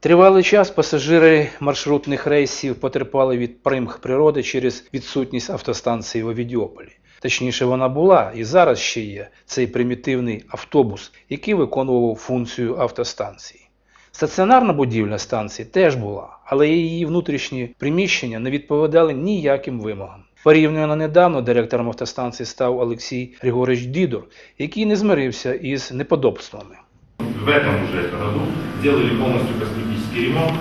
Тривалий час пасажири маршрутних рейсів потерпали від примх природи через відсутність автостанції в Овідіополі. Точніше, вона була і зараз ще є цей примітивний автобус, який виконував функцію автостанції. Стаціонарна будівля станції теж була, але її внутрішні приміщення не відповідали ніяким вимогам. Порівняно недавно директором автостанції став Олексій Григорович Дідур, який не змирився із неподобствами. В уже году сделали полностью косметический ремонт.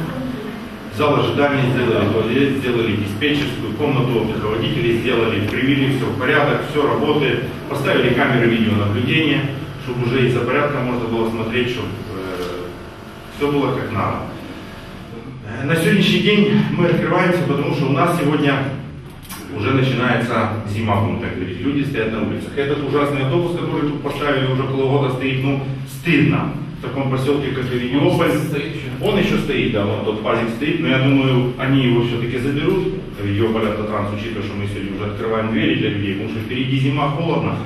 Зал ожидания сделали туалет, сделали диспетчерскую, комнату отдыха водителей сделали, привели все в порядок, все работает. Поставили камеры видеонаблюдения, чтобы уже из-за порядка можно было смотреть, чтобы все было как надо. Э, На сегодняшний день мы открываемся, потому что у нас сегодня уже начинается зима, будем так говорить. Люди стоят на улицах. Этот ужасный автобус, который тут поставили уже полгода стоит, ну, стыдно. В таком поселке, как Авидиополь. Он еще стоит, да, вот тот пазик стоит, но я думаю, они его все-таки заберут. Авидиополь Автотранс, учитывая, что мы сегодня уже открываем двери для людей, потому что впереди зима, холодно.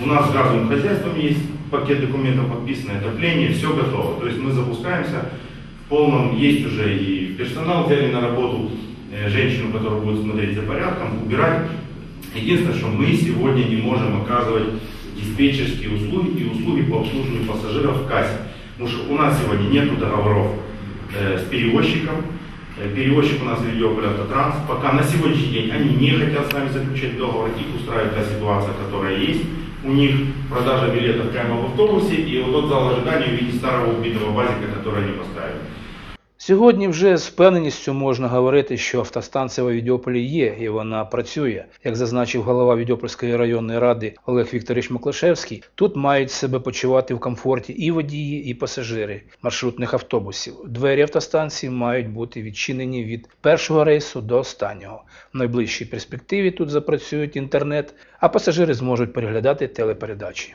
У нас с газовым хозяйством есть пакет документов подписанное, отопление, все готово. То есть мы запускаемся в полном, есть уже и персонал взяли на работу, э, женщину, которая будет смотреть за порядком, убирать. Единственное, что мы сегодня не можем оказывать диспетчерские услуги и услуги по обслуживанию пассажиров в кассе. Потому что у нас сегодня нет договоров э, с перевозчиком. Э, Перевозчик у нас Видеополь Автотранс. Пока на сегодняшний день они не хотят с нами заключать договор, их устраивает та ситуация, которая есть. У них продажа билетов прямо в автобусе и вот тот зал ожидания в виде старого убитого базика, который они поставили. Сьогодні вже з впевненістю можна говорити, що автостанція в Авідіополі є і вона працює. Як зазначив голова Відьопольської районної ради Олег Вікторович Маклашевський, тут мають себе почувати в комфорті і водії, і пасажири маршрутних автобусів. Двері автостанції мають бути відчинені від першого рейсу до останнього. В найближчій перспективі тут запрацюють інтернет, а пасажири зможуть переглядати телепередачі.